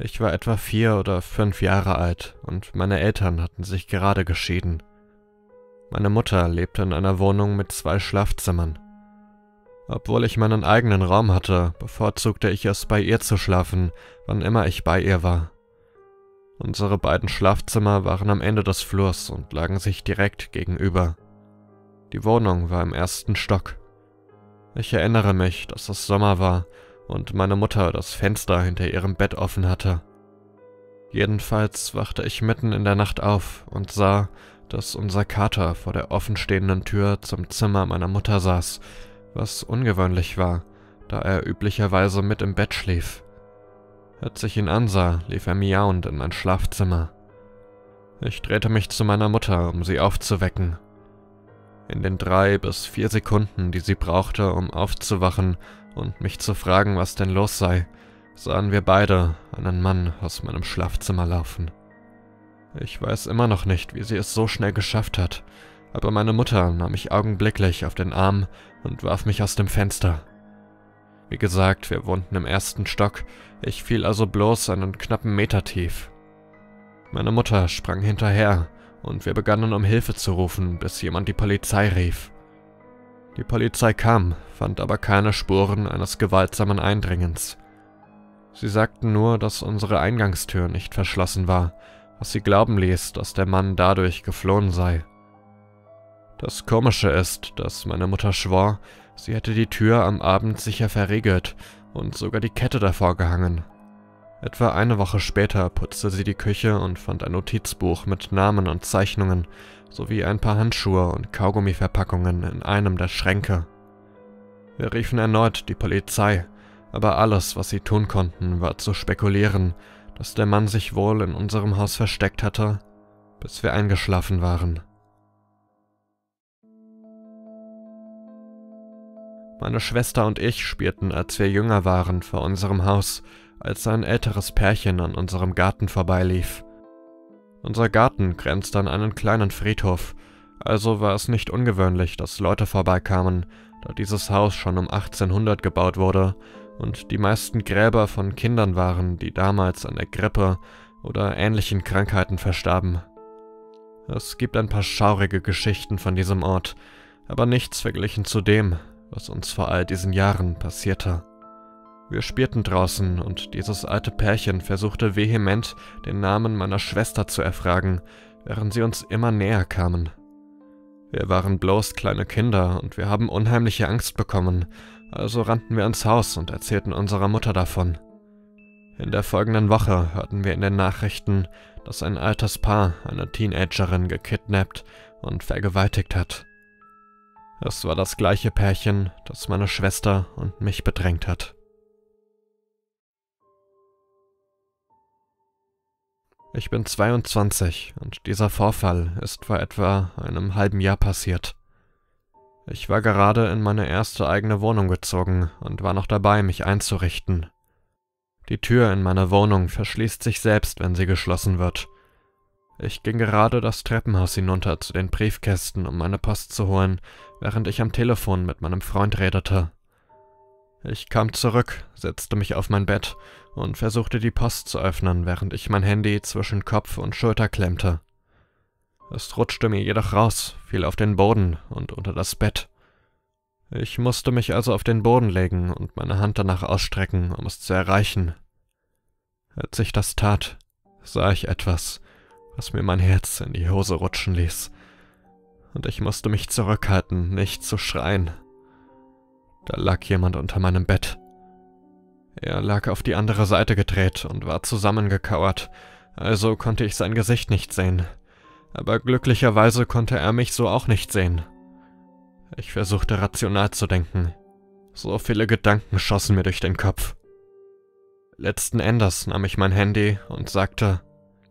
Ich war etwa vier oder fünf Jahre alt und meine Eltern hatten sich gerade geschieden. Meine Mutter lebte in einer Wohnung mit zwei Schlafzimmern. Obwohl ich meinen eigenen Raum hatte, bevorzugte ich es, bei ihr zu schlafen, wann immer ich bei ihr war. Unsere beiden Schlafzimmer waren am Ende des Flurs und lagen sich direkt gegenüber. Die Wohnung war im ersten Stock. Ich erinnere mich, dass es Sommer war und meine Mutter das Fenster hinter ihrem Bett offen hatte. Jedenfalls wachte ich mitten in der Nacht auf und sah, dass unser Kater vor der offenstehenden Tür zum Zimmer meiner Mutter saß, was ungewöhnlich war, da er üblicherweise mit im Bett schlief. Als ich ihn ansah, lief er miauend in mein Schlafzimmer. Ich drehte mich zu meiner Mutter, um sie aufzuwecken. In den drei bis vier Sekunden, die sie brauchte, um aufzuwachen und mich zu fragen, was denn los sei, sahen wir beide einen Mann aus meinem Schlafzimmer laufen. Ich weiß immer noch nicht, wie sie es so schnell geschafft hat, aber meine Mutter nahm mich augenblicklich auf den Arm und warf mich aus dem Fenster. Wie gesagt, wir wohnten im ersten Stock, ich fiel also bloß einen knappen Meter tief. Meine Mutter sprang hinterher und wir begannen um Hilfe zu rufen, bis jemand die Polizei rief. Die Polizei kam, fand aber keine Spuren eines gewaltsamen Eindringens. Sie sagten nur, dass unsere Eingangstür nicht verschlossen war, was sie glauben ließ, dass der Mann dadurch geflohen sei. Das Komische ist, dass meine Mutter schwor, sie hätte die Tür am Abend sicher verriegelt und sogar die Kette davor gehangen. Etwa eine Woche später putzte sie die Küche und fand ein Notizbuch mit Namen und Zeichnungen sowie ein paar Handschuhe und Kaugummiverpackungen in einem der Schränke. Wir riefen erneut die Polizei, aber alles, was sie tun konnten, war zu spekulieren, dass der Mann sich wohl in unserem Haus versteckt hatte, bis wir eingeschlafen waren. Meine Schwester und ich spielten, als wir jünger waren, vor unserem Haus, als ein älteres Pärchen an unserem Garten vorbeilief. Unser Garten grenzte an einen kleinen Friedhof, also war es nicht ungewöhnlich, dass Leute vorbeikamen, da dieses Haus schon um 1800 gebaut wurde und die meisten Gräber von Kindern waren, die damals an der Grippe oder ähnlichen Krankheiten verstarben. Es gibt ein paar schaurige Geschichten von diesem Ort, aber nichts verglichen zu dem, was uns vor all diesen Jahren passierte. Wir spielten draußen und dieses alte Pärchen versuchte vehement, den Namen meiner Schwester zu erfragen, während sie uns immer näher kamen. Wir waren bloß kleine Kinder und wir haben unheimliche Angst bekommen, also rannten wir ins Haus und erzählten unserer Mutter davon. In der folgenden Woche hörten wir in den Nachrichten, dass ein altes Paar eine Teenagerin gekidnappt und vergewaltigt hat. Es war das gleiche Pärchen, das meine Schwester und mich bedrängt hat. Ich bin 22 und dieser Vorfall ist vor etwa einem halben Jahr passiert. Ich war gerade in meine erste eigene Wohnung gezogen und war noch dabei, mich einzurichten. Die Tür in meiner Wohnung verschließt sich selbst, wenn sie geschlossen wird, ich ging gerade das Treppenhaus hinunter zu den Briefkästen, um meine Post zu holen, während ich am Telefon mit meinem Freund redete. Ich kam zurück, setzte mich auf mein Bett und versuchte die Post zu öffnen, während ich mein Handy zwischen Kopf und Schulter klemmte. Es rutschte mir jedoch raus, fiel auf den Boden und unter das Bett. Ich musste mich also auf den Boden legen und meine Hand danach ausstrecken, um es zu erreichen. Als ich das tat, sah ich etwas, was mir mein Herz in die Hose rutschen ließ. Und ich musste mich zurückhalten, nicht zu schreien. Da lag jemand unter meinem Bett. Er lag auf die andere Seite gedreht und war zusammengekauert, also konnte ich sein Gesicht nicht sehen. Aber glücklicherweise konnte er mich so auch nicht sehen. Ich versuchte rational zu denken. So viele Gedanken schossen mir durch den Kopf. Letzten Endes nahm ich mein Handy und sagte,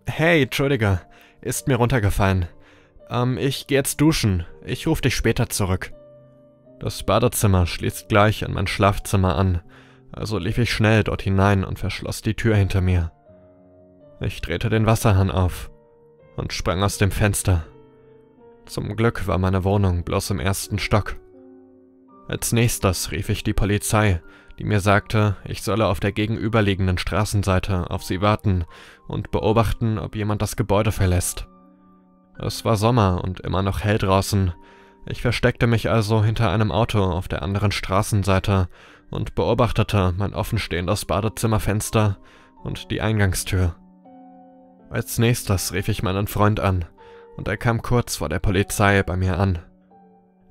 Hey, Entschuldige, ist mir runtergefallen. Ähm, ich geh jetzt duschen. Ich ruf dich später zurück. Das Badezimmer schließt gleich an mein Schlafzimmer an, also lief ich schnell dort hinein und verschloss die Tür hinter mir. Ich drehte den Wasserhahn auf und sprang aus dem Fenster. Zum Glück war meine Wohnung bloß im ersten Stock. Als nächstes rief ich die Polizei, die mir sagte, ich solle auf der gegenüberliegenden Straßenseite auf sie warten und beobachten, ob jemand das Gebäude verlässt. Es war Sommer und immer noch hell draußen. Ich versteckte mich also hinter einem Auto auf der anderen Straßenseite und beobachtete mein offenstehendes Badezimmerfenster und die Eingangstür. Als nächstes rief ich meinen Freund an, und er kam kurz vor der Polizei bei mir an.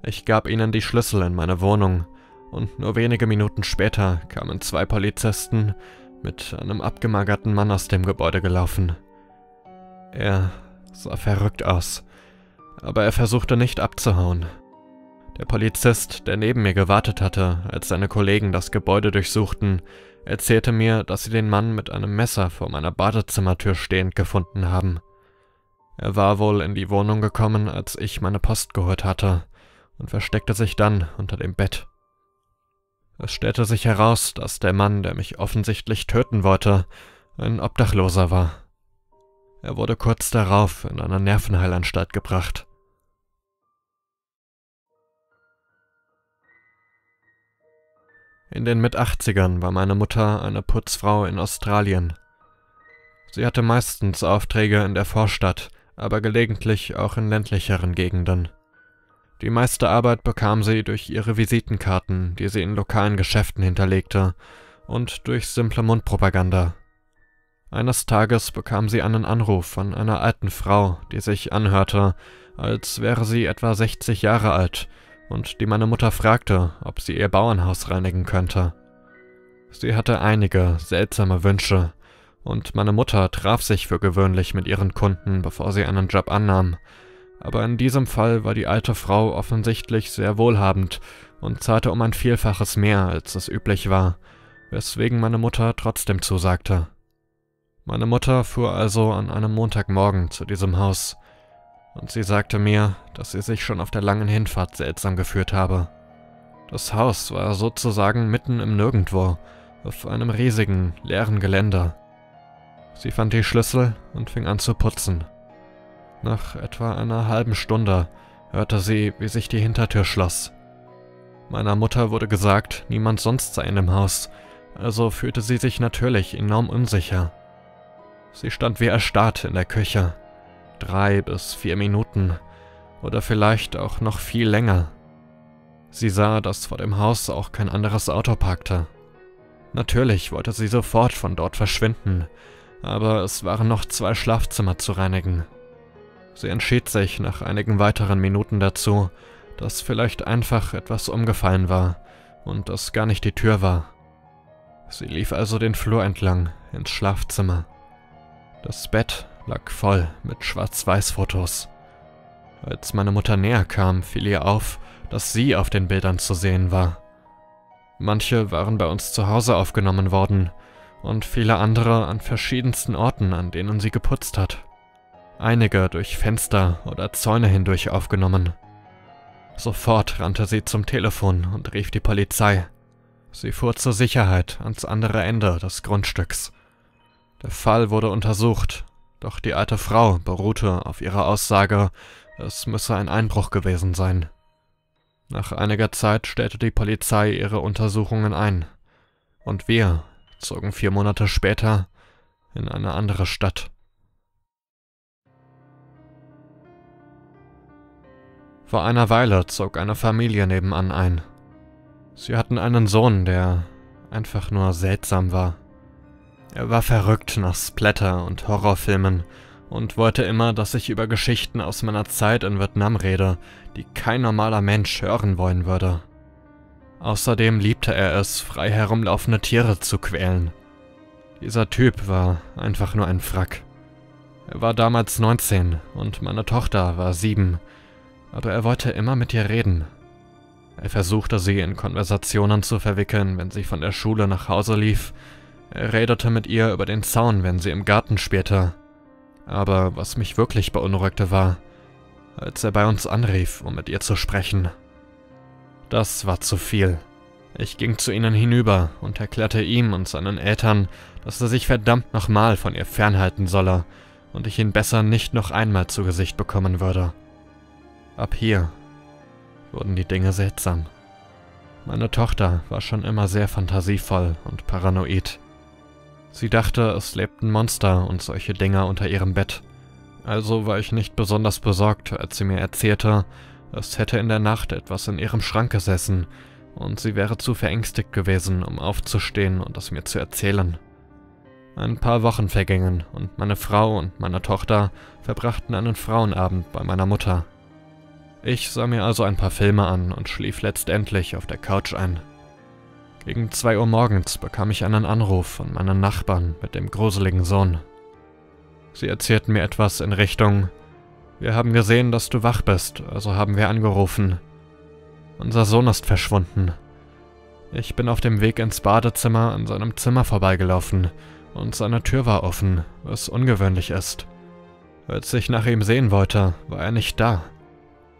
Ich gab ihnen die Schlüssel in meine Wohnung, und nur wenige Minuten später kamen zwei Polizisten mit einem abgemagerten Mann aus dem Gebäude gelaufen. Er sah verrückt aus, aber er versuchte nicht abzuhauen. Der Polizist, der neben mir gewartet hatte, als seine Kollegen das Gebäude durchsuchten, erzählte mir, dass sie den Mann mit einem Messer vor meiner Badezimmertür stehend gefunden haben. Er war wohl in die Wohnung gekommen, als ich meine Post geholt hatte, und versteckte sich dann unter dem Bett. Es stellte sich heraus, dass der Mann, der mich offensichtlich töten wollte, ein Obdachloser war. Er wurde kurz darauf in einer Nervenheilanstalt gebracht. In den Mit-80ern war meine Mutter eine Putzfrau in Australien. Sie hatte meistens Aufträge in der Vorstadt, aber gelegentlich auch in ländlicheren Gegenden. Die meiste Arbeit bekam sie durch ihre Visitenkarten, die sie in lokalen Geschäften hinterlegte, und durch simple Mundpropaganda. Eines Tages bekam sie einen Anruf von einer alten Frau, die sich anhörte, als wäre sie etwa 60 Jahre alt und die meine Mutter fragte, ob sie ihr Bauernhaus reinigen könnte. Sie hatte einige seltsame Wünsche, und meine Mutter traf sich für gewöhnlich mit ihren Kunden, bevor sie einen Job annahm, aber in diesem Fall war die alte Frau offensichtlich sehr wohlhabend und zahlte um ein Vielfaches mehr, als es üblich war, weswegen meine Mutter trotzdem zusagte. Meine Mutter fuhr also an einem Montagmorgen zu diesem Haus, und sie sagte mir, dass sie sich schon auf der langen Hinfahrt seltsam gefühlt habe. Das Haus war sozusagen mitten im Nirgendwo, auf einem riesigen, leeren Gelände. Sie fand die Schlüssel und fing an zu putzen. Nach etwa einer halben Stunde hörte sie, wie sich die Hintertür schloss. Meiner Mutter wurde gesagt, niemand sonst sei in dem Haus, also fühlte sie sich natürlich enorm unsicher. Sie stand wie erstarrt in der Küche drei bis vier Minuten oder vielleicht auch noch viel länger. Sie sah, dass vor dem Haus auch kein anderes Auto parkte. Natürlich wollte sie sofort von dort verschwinden, aber es waren noch zwei Schlafzimmer zu reinigen. Sie entschied sich nach einigen weiteren Minuten dazu, dass vielleicht einfach etwas umgefallen war und das gar nicht die Tür war. Sie lief also den Flur entlang ins Schlafzimmer. Das Bett lag voll mit Schwarz-Weiß-Fotos. Als meine Mutter näher kam, fiel ihr auf, dass sie auf den Bildern zu sehen war. Manche waren bei uns zu Hause aufgenommen worden und viele andere an verschiedensten Orten, an denen sie geputzt hat. Einige durch Fenster oder Zäune hindurch aufgenommen. Sofort rannte sie zum Telefon und rief die Polizei. Sie fuhr zur Sicherheit ans andere Ende des Grundstücks. Der Fall wurde untersucht doch die alte Frau beruhte auf ihrer Aussage, es müsse ein Einbruch gewesen sein. Nach einiger Zeit stellte die Polizei ihre Untersuchungen ein, und wir zogen vier Monate später in eine andere Stadt. Vor einer Weile zog eine Familie nebenan ein. Sie hatten einen Sohn, der einfach nur seltsam war. Er war verrückt nach Splatter und Horrorfilmen und wollte immer, dass ich über Geschichten aus meiner Zeit in Vietnam rede, die kein normaler Mensch hören wollen würde. Außerdem liebte er es, frei herumlaufende Tiere zu quälen. Dieser Typ war einfach nur ein Frack. Er war damals 19 und meine Tochter war 7, aber er wollte immer mit ihr reden. Er versuchte sie in Konversationen zu verwickeln, wenn sie von der Schule nach Hause lief er redete mit ihr über den Zaun, wenn sie im Garten spielte. Aber was mich wirklich beunruhigte war, als er bei uns anrief, um mit ihr zu sprechen. Das war zu viel. Ich ging zu ihnen hinüber und erklärte ihm und seinen Eltern, dass er sich verdammt nochmal von ihr fernhalten solle und ich ihn besser nicht noch einmal zu Gesicht bekommen würde. Ab hier wurden die Dinge seltsam. Meine Tochter war schon immer sehr fantasievoll und paranoid. Sie dachte, es lebten Monster und solche Dinger unter ihrem Bett. Also war ich nicht besonders besorgt, als sie mir erzählte, es hätte in der Nacht etwas in ihrem Schrank gesessen und sie wäre zu verängstigt gewesen, um aufzustehen und es mir zu erzählen. Ein paar Wochen vergingen und meine Frau und meine Tochter verbrachten einen Frauenabend bei meiner Mutter. Ich sah mir also ein paar Filme an und schlief letztendlich auf der Couch ein. Gegen zwei Uhr morgens bekam ich einen Anruf von meinen Nachbarn mit dem gruseligen Sohn. Sie erzählten mir etwas in Richtung, wir haben gesehen, dass du wach bist, also haben wir angerufen. Unser Sohn ist verschwunden. Ich bin auf dem Weg ins Badezimmer an seinem Zimmer vorbeigelaufen und seine Tür war offen, was ungewöhnlich ist. Als ich nach ihm sehen wollte, war er nicht da.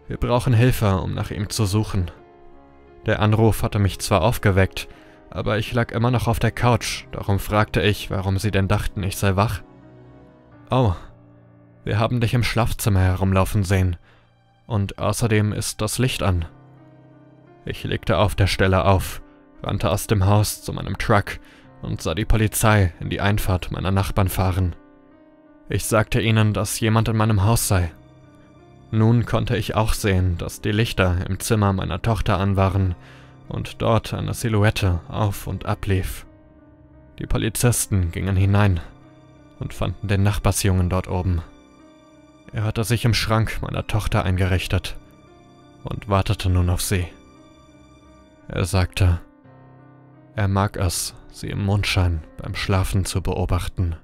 Wir brauchen Hilfe, um nach ihm zu suchen. Der Anruf hatte mich zwar aufgeweckt, aber ich lag immer noch auf der Couch, darum fragte ich, warum sie denn dachten, ich sei wach. Oh, wir haben dich im Schlafzimmer herumlaufen sehen. Und außerdem ist das Licht an. Ich legte auf der Stelle auf, rannte aus dem Haus zu meinem Truck und sah die Polizei in die Einfahrt meiner Nachbarn fahren. Ich sagte ihnen, dass jemand in meinem Haus sei. Nun konnte ich auch sehen, dass die Lichter im Zimmer meiner Tochter an waren und dort eine Silhouette auf und ablief. Die Polizisten gingen hinein und fanden den Nachbarsjungen dort oben. Er hatte sich im Schrank meiner Tochter eingerichtet und wartete nun auf sie. Er sagte, er mag es, sie im Mondschein beim Schlafen zu beobachten.